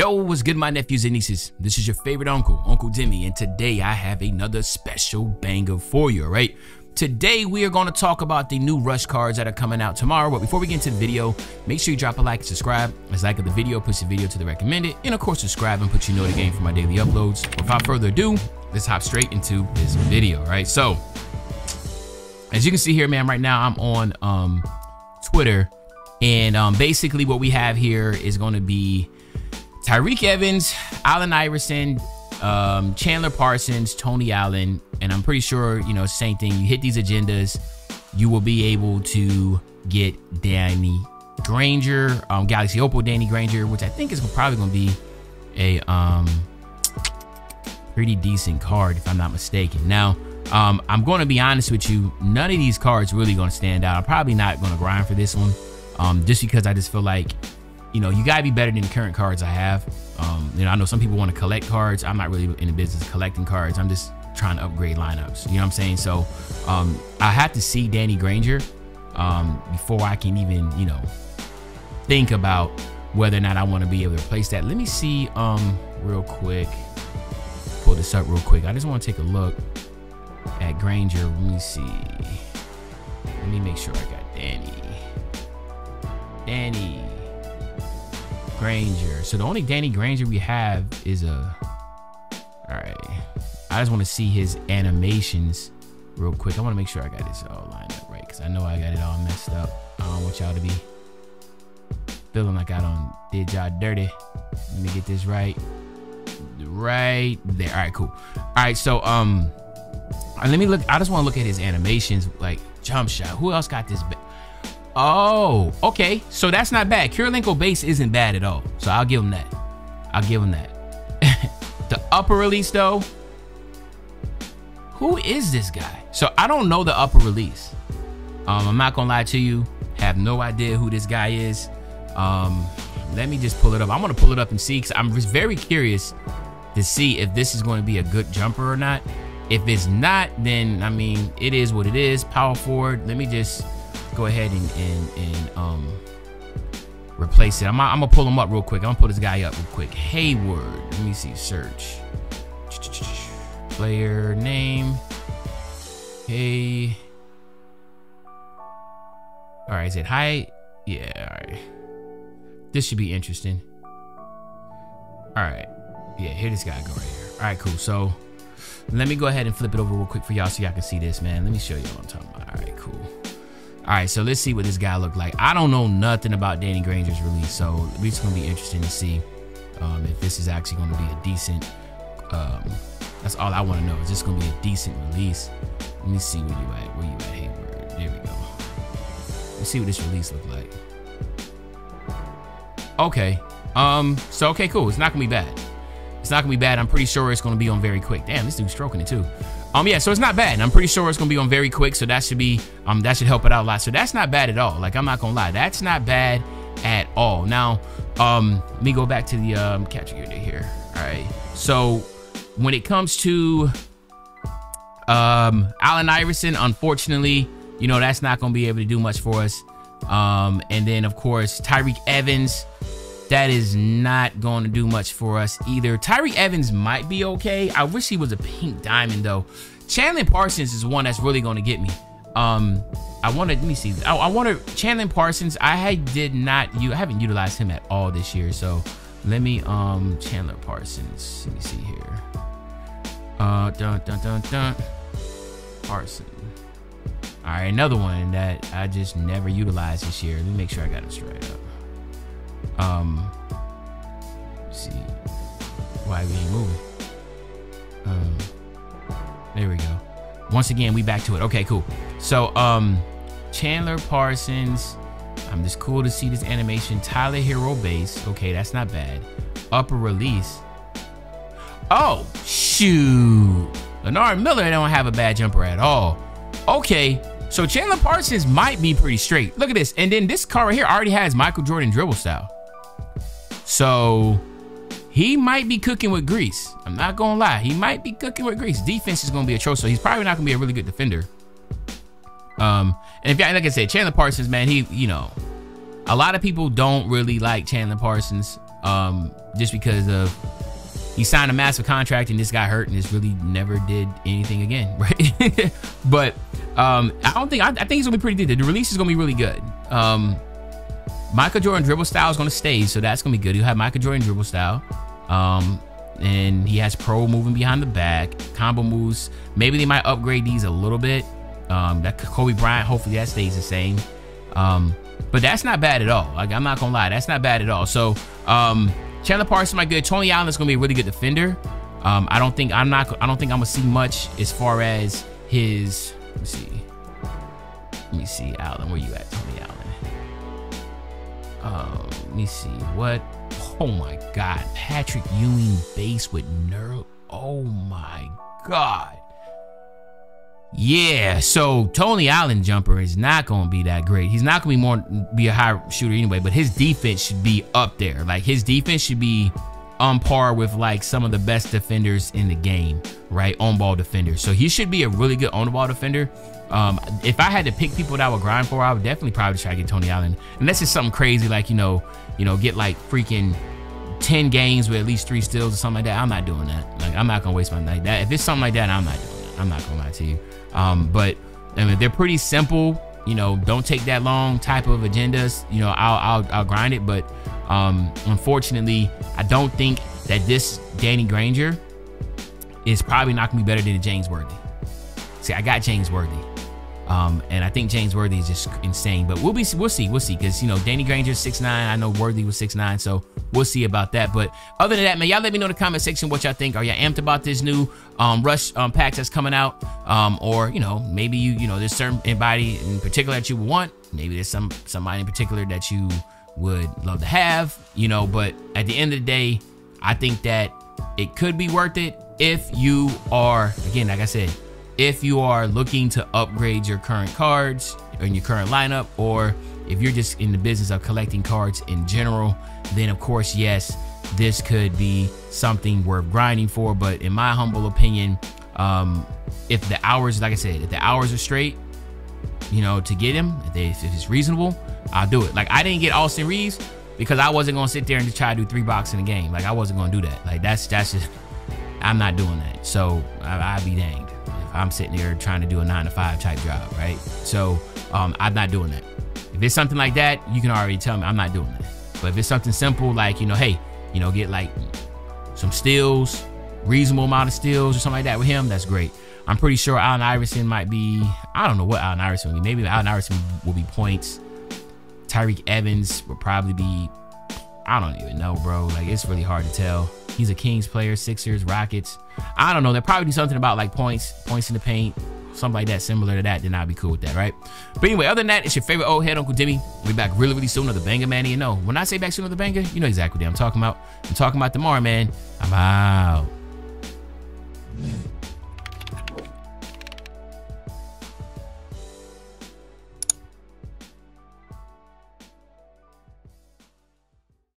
Yo, what's good, my nephews and nieces? This is your favorite uncle, Uncle Demi, and today I have another special banger for you, right? Today we are going to talk about the new Rush cards that are coming out tomorrow. But before we get into the video, make sure you drop a like and subscribe. As like of the video, push the video to the recommended, and of course subscribe and put you know the game for my daily uploads. Without further ado, let's hop straight into this video, right? So, as you can see here, man, right now I'm on um, Twitter, and um, basically what we have here is going to be Tyreke Evans, Allen Iverson, um, Chandler Parsons, Tony Allen, and I'm pretty sure, you know, same thing. You hit these agendas, you will be able to get Danny Granger, um, Galaxy Opal Danny Granger, which I think is probably going to be a um, pretty decent card, if I'm not mistaken. Now, um, I'm going to be honest with you, none of these cards really going to stand out. I'm probably not going to grind for this one, um, just because I just feel like you know, you gotta be better than the current cards I have. Um, you know, I know some people want to collect cards. I'm not really in the business of collecting cards. I'm just trying to upgrade lineups. You know what I'm saying? So um, I have to see Danny Granger um, before I can even, you know, think about whether or not I want to be able to replace that. Let me see um, real quick. Pull this up real quick. I just want to take a look at Granger. Let me see. Let me make sure I got Danny. Danny. Granger. So the only Danny Granger we have is a. All right. I just want to see his animations real quick. I want to make sure I got this all lined up right because I know I got it all messed up. I don't want y'all to be feeling like I don't did y'all dirty. Let me get this right. Right there. All right, cool. All right, so um, let me look. I just want to look at his animations, like jump shot. Who else got this? Oh, okay. So that's not bad. Kirilenko base isn't bad at all. So I'll give him that. I'll give him that. the upper release though. Who is this guy? So I don't know the upper release. Um, I'm not gonna lie to you. Have no idea who this guy is. Um, let me just pull it up. I'm gonna pull it up and see because I'm just very curious to see if this is going to be a good jumper or not. If it's not, then I mean, it is what it is. Power forward. Let me just go ahead and and, and um replace it. I'm, I'm gonna pull him up real quick. I'm gonna pull this guy up real quick. Hayward. Let me see. Search. Player name. Hey. All right. Is it high? Yeah. All right. This should be interesting. All right. Yeah. Here this guy go right here. All right. Cool. So let me go ahead and flip it over real quick for y'all so y'all can see this, man. Let me show you what I'm talking about. All right. Cool. All right, so let's see what this guy looked like. I don't know nothing about Danny Granger's release, so it's going to be interesting to see um, if this is actually going to be a decent. Um, that's all I want to know. Is this going to be a decent release? Let me see where you at. Where you at, Hayward? There we go. Let's see what this release look like. Okay. Um. So okay, cool. It's not gonna be bad. It's not gonna be bad. I'm pretty sure it's gonna be on very quick. Damn, this dude's stroking it too. Um, yeah, so it's not bad. I'm pretty sure it's gonna be on very quick, so that should be um that should help it out a lot. So that's not bad at all. Like I'm not gonna lie, that's not bad at all. Now, um, let me go back to the um catcher gear here. All right. So when it comes to um Allen Iverson, unfortunately, you know that's not gonna be able to do much for us. Um, and then of course Tyreke Evans that is not going to do much for us either. Tyreke Evans might be okay. I wish he was a pink diamond though. Chandler Parsons is one that's really going to get me. Um, I wanted, let me see. I, I wanted Chandler Parsons. I did not, you, I haven't utilized him at all this year. So let me, um, Chandler Parsons. Let me see here. Uh, dun, dun, dun, dun. Parson. All right, another one that I just never utilized this year. Let me make sure I got it straight up. Um, see why we ain't moving. Um, there we go. Once again, we back to it. Okay, cool. So, um, Chandler Parsons. I'm just cool to see this animation. Tyler Herro base. Okay, that's not bad. Upper release. Oh, shoot. Leonard Miller don't have a bad jumper at all. Okay, so Chandler Parsons might be pretty straight. Look at this. And then this car right here already has Michael Jordan dribble style. So he might be cooking with grease. I'm not gonna lie. He might be cooking with grease. Defense is gonna be atrocious. So he's probably not gonna be a really good defender. Um, and if y'all, like I said, Chandler Parsons, man, he, you know, a lot of people don't really like Chandler Parsons. Um, just because of he signed a massive contract and this got hurt and this really never did anything again, right? but um, I don't think I, I, think it's gonna be pretty good. The release is gonna be really good. Um, Michael Jordan dribble style is gonna stay, so that's gonna be good. He'll have Michael Jordan dribble style. Um, and he has pro moving behind the back, combo moves. Maybe they might upgrade these a little bit. Um, that Kobe Bryant, hopefully that stays the same. Um, but that's not bad at all. Like I'm not gonna lie, that's not bad at all. So um, Chandler Parsons my good. Tony Allen is gonna be a really good defender. Um, I don't think I'm not. I don't think I'm gonna see much as far as his. Let me see. Let me see, Allen. Where you at, Tony Allen? Um, let me see. What? Oh my God, Patrick Ewing base with nerve. Oh my God. Yeah, so Tony Allen jumper is not going to be that great. He's not going to be more be a high shooter anyway, but his defense should be up there. Like his defense should be on par with like some of the best defenders in the game, right? On ball defenders. So he should be a really good on ball defender. Um, if I had to pick people that I would grind for, I would definitely probably try to get Tony Allen. Unless it's something crazy like, you know, you know, get like freaking 10 games with at least three steals or something like that. I'm not doing that. Like I'm not gonna waste my night. That if it's something like that, I'm not doing it. I'm not gonna lie to you. Um, but I mean, they're pretty simple. You know, don't take that long type of agendas. You know, I'll I'll, I'll grind it, but um, unfortunately, I don't think that this Danny Granger is probably not gonna be better than James Worthy. See, I got James Worthy. Um, and I think James Worthy is just insane. But we'll be we'll see we'll see because you know Danny Granger six nine. I know Worthy was six nine, so we'll see about that. But other than that, man, y'all let me know in the comment section what y'all think. Are y'all amped about this new um, Rush um, packs that's coming out? Um, or you know maybe you you know there's certain anybody in particular that you want. Maybe there's some somebody in particular that you would love to have. You know, but at the end of the day, I think that it could be worth it if you are again like I said if you are looking to upgrade your current cards in your current lineup, or if you're just in the business of collecting cards in general, then of course, yes, this could be something worth grinding for. But in my humble opinion, um, if the hours, like I said, if the hours are straight, you know, to get him, if, they, if it's reasonable, I'll do it. Like I didn't get Austin Reaves because I wasn't gonna sit there and try to do three box in a game. Like I wasn't gonna do that. Like that's that's just I'm not doing that. So I, I'd be danged. If I'm sitting there trying to do a nine to five type job, right? So um, I'm not doing that. If it's something like that, you can already tell me I'm not doing that. But if it's something simple like, you know, hey, you know, get like some steals, reasonable amount of steals or something like that with him, that's great. I'm pretty sure Allen Iverson might be, I don't know what Allen Iverson will be. Maybe Allen Iverson will be points. Tyreke Evans will probably be, I don't even know, bro. Like, it's really hard to tell. He's a Kings player, Sixers, Rockets. I don't know. They'll probably do something about like points, points in the paint, something like that, similar to that. Then I'll be cool with that, right? But anyway, other than that, it's your favorite old head, Uncle Demi. We'll be back really, really soon. With another banger, man. You know, when I say back soon, another banger, you know exactly what I'm talking about. I'm talking about tomorrow, man. I'm out.